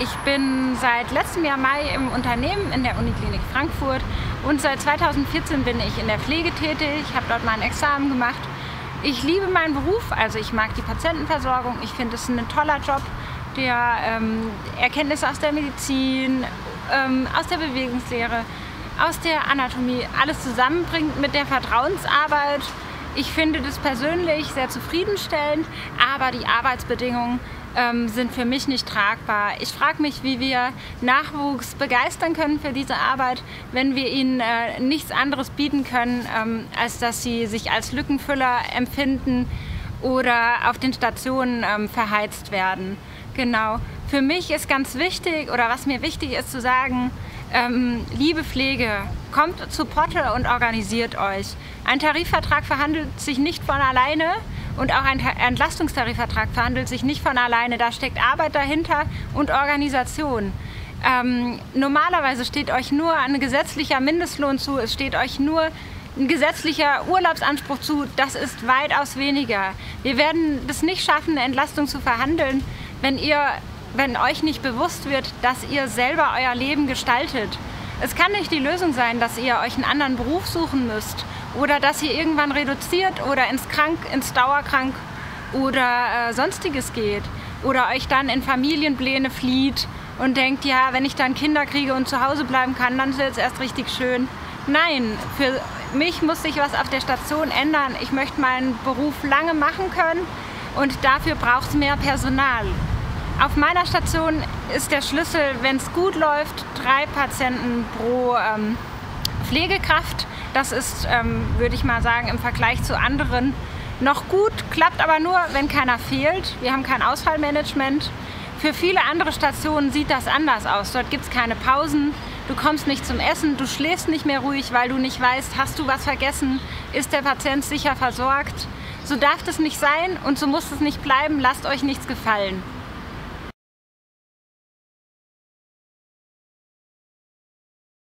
ich bin seit letztem Jahr Mai im Unternehmen in der Uniklinik Frankfurt und seit 2014 bin ich in der Pflege tätig. Ich habe dort mein Examen gemacht. Ich liebe meinen Beruf, also ich mag die Patientenversorgung. Ich finde es ein toller Job, der ähm, Erkenntnisse aus der Medizin, ähm, aus der Bewegungslehre, aus der Anatomie alles zusammenbringt mit der Vertrauensarbeit. Ich finde das persönlich sehr zufriedenstellend, aber die Arbeitsbedingungen ähm, sind für mich nicht tragbar. Ich frage mich, wie wir Nachwuchs begeistern können für diese Arbeit, wenn wir ihnen äh, nichts anderes bieten können, ähm, als dass sie sich als Lückenfüller empfinden oder auf den Stationen ähm, verheizt werden. Genau. Für mich ist ganz wichtig oder was mir wichtig ist zu sagen, ähm, liebe Pflege, kommt zu Potte und organisiert euch. Ein Tarifvertrag verhandelt sich nicht von alleine und auch ein Entlastungstarifvertrag verhandelt sich nicht von alleine. Da steckt Arbeit dahinter und Organisation. Ähm, normalerweise steht euch nur ein gesetzlicher Mindestlohn zu, es steht euch nur ein gesetzlicher Urlaubsanspruch zu. Das ist weitaus weniger. Wir werden es nicht schaffen, eine Entlastung zu verhandeln, wenn ihr wenn euch nicht bewusst wird, dass ihr selber euer Leben gestaltet. Es kann nicht die Lösung sein, dass ihr euch einen anderen Beruf suchen müsst oder dass ihr irgendwann reduziert oder ins Krank, ins Dauerkrank oder äh, sonstiges geht oder euch dann in Familienpläne flieht und denkt, ja, wenn ich dann Kinder kriege und zu Hause bleiben kann, dann ist es erst richtig schön. Nein, für mich muss sich was auf der Station ändern. Ich möchte meinen Beruf lange machen können und dafür braucht es mehr Personal. Auf meiner Station ist der Schlüssel, wenn es gut läuft, drei Patienten pro ähm, Pflegekraft. Das ist, ähm, würde ich mal sagen, im Vergleich zu anderen noch gut, klappt aber nur, wenn keiner fehlt. Wir haben kein Ausfallmanagement. Für viele andere Stationen sieht das anders aus. Dort gibt es keine Pausen, du kommst nicht zum Essen, du schläfst nicht mehr ruhig, weil du nicht weißt, hast du was vergessen, ist der Patient sicher versorgt. So darf das nicht sein und so muss es nicht bleiben. Lasst euch nichts gefallen.